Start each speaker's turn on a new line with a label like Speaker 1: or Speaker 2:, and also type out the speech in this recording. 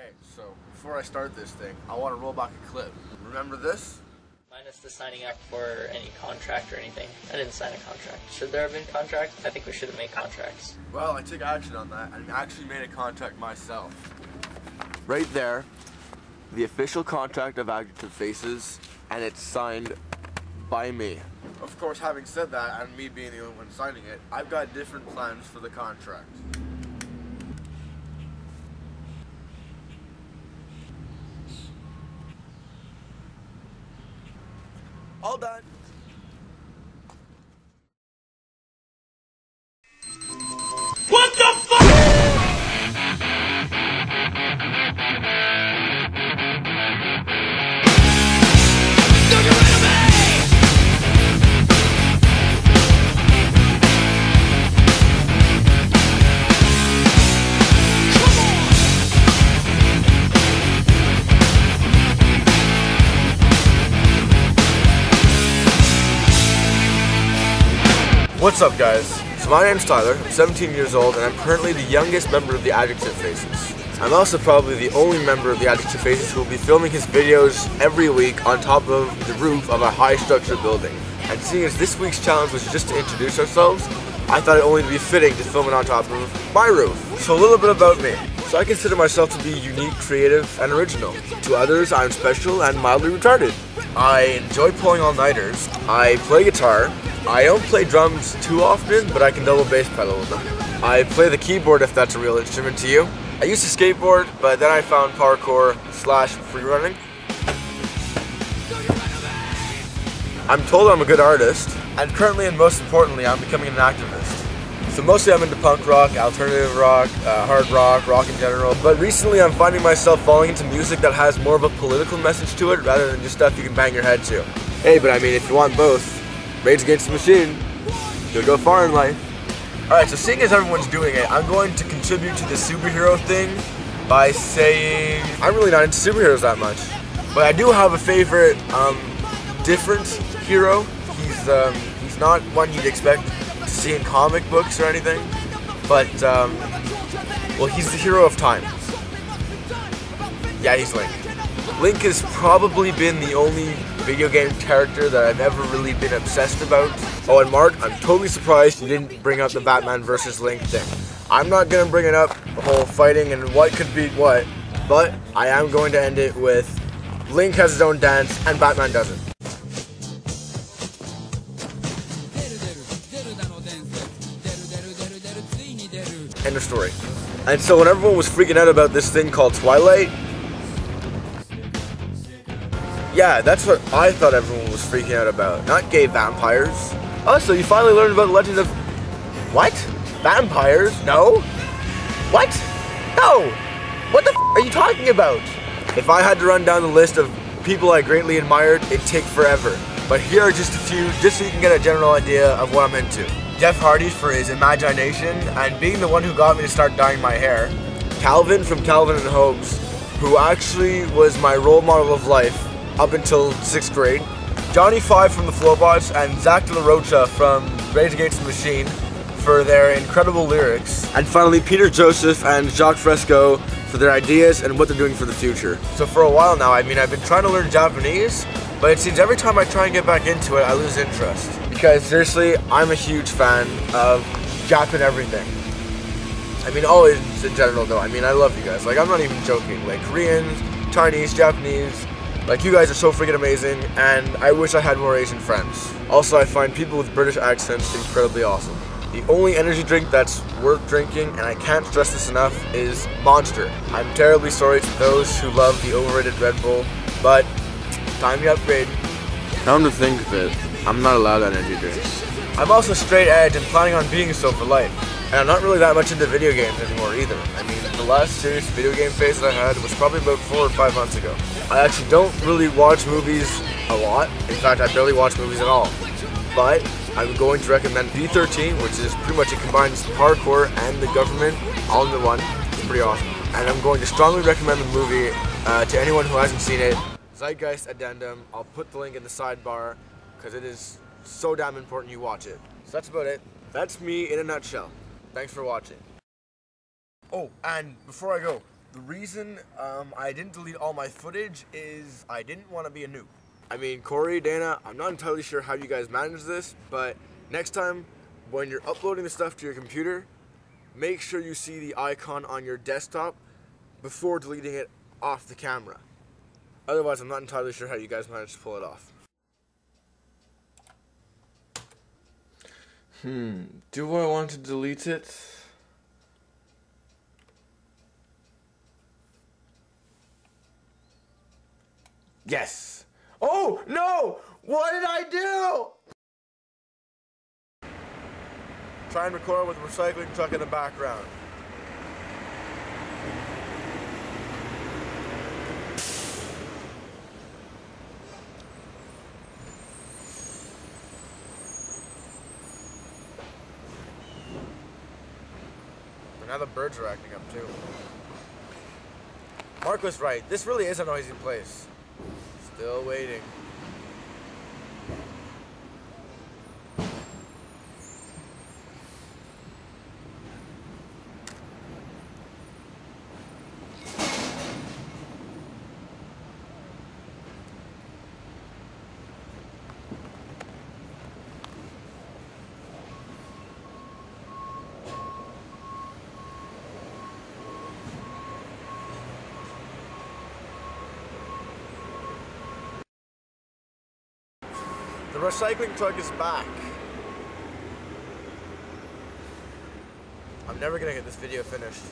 Speaker 1: Okay, so before I start this thing, I want to roll back a clip. Remember this?
Speaker 2: Minus the signing up for any contract or anything. I didn't sign a contract. Should there have been contracts? I think we should have made contracts.
Speaker 1: Well, I took action on that and actually made a contract myself. Right there, the official contract of Adjective Faces, and it's signed by me. Of course, having said that, and me being the only one signing it, I've got different plans for the contract. What's up, guys? So my name's Tyler. I'm 17 years old, and I'm currently the youngest member of the Adjective Faces. I'm also probably the only member of the Adjective Faces who will be filming his videos every week on top of the roof of a high-structure building. And seeing as this week's challenge was just to introduce ourselves, I thought it only be fitting to film it on top of my roof. So a little bit about me. So I consider myself to be unique, creative, and original. To others, I'm special and mildly retarded. I enjoy pulling all-nighters. I play guitar. I don't play drums too often, but I can double bass pedal with them. I play the keyboard if that's a real instrument to you. I used to skateboard, but then I found parkour slash freerunning. I'm told I'm a good artist, and currently and most importantly, I'm becoming an activist. So mostly I'm into punk rock, alternative rock, uh, hard rock, rock in general. But recently I'm finding myself falling into music that has more of a political message to it rather than just stuff you can bang your head to. Hey, but I mean, if you want both, Rage Against the Machine, you'll go far in life. Alright, so seeing as everyone's doing it, I'm going to contribute to the superhero thing by saying I'm really not into superheroes that much. But I do have a favorite um, different hero. He's um, he's not one you'd expect to see in comic books or anything. But um, well he's the hero of time. Yeah, he's Link. Link has probably been the only video game character that I've ever really been obsessed about. Oh, and Mark, I'm totally surprised you didn't bring up the Batman versus Link thing. I'm not gonna bring it up, the whole fighting and what could beat what, but I am going to end it with Link has his own dance and Batman doesn't. End of story. And so when everyone was freaking out about this thing called Twilight, yeah, that's what I thought everyone was freaking out about. Not gay vampires. Oh, so you finally learned about the legend of what? Vampires? No. What? No. What the f- are you talking about? If I had to run down the list of people I greatly admired, it'd take forever. But here are just a few, just so you can get a general idea of what I'm into. Jeff Hardy for his imagination and being the one who got me to start dyeing my hair. Calvin from Calvin and Hobbes, who actually was my role model of life up until sixth grade. Johnny Five from the Flobots and Zack De La Rocha from Rage Against the Machine for their incredible lyrics. And finally, Peter Joseph and Jacques Fresco for their ideas and what they're doing for the future. So for a while now, I mean, I've been trying to learn Japanese, but it seems every time I try and get back into it, I lose interest. Because seriously, I'm a huge fan of Japan everything. I mean, always in general though. I mean, I love you guys. Like, I'm not even joking. Like, Koreans, Chinese, Japanese, like, you guys are so freaking amazing, and I wish I had more Asian friends. Also, I find people with British accents incredibly awesome. The only energy drink that's worth drinking, and I can't stress this enough, is Monster. I'm terribly sorry to those who love the overrated Red Bull, but time to upgrade. Come to think of it, I'm not allowed energy drinks. I'm also straight edge and planning on being so for life. And I'm not really that much into video games anymore either. I mean, the last serious video game phase that I had was probably about four or five months ago. I actually don't really watch movies a lot. In fact, I barely watch movies at all. But I'm going to recommend B13, which is pretty much it combines parkour and the government all into one. It's pretty awesome. And I'm going to strongly recommend the movie uh, to anyone who hasn't seen it. Zeitgeist Addendum. I'll put the link in the sidebar because it is so damn important you watch it. So that's about it. That's me in a nutshell. Thanks for watching. Oh, and before I go, The reason um, I didn't delete all my footage is I didn't want to be a noob. I mean, Corey, Dana, I'm not entirely sure how you guys manage this, but next time when you're uploading the stuff to your computer, make sure you see the icon on your desktop before deleting it off the camera. Otherwise, I'm not entirely sure how you guys manage to pull it off. Hmm, do I want to delete it? Yes! Oh, no! What did I do? Try and record with a recycling truck in the background. Now the birds are acting up too. Mark was right. This really is a noisy place. Still waiting. The recycling truck is back. I'm never gonna get this video finished.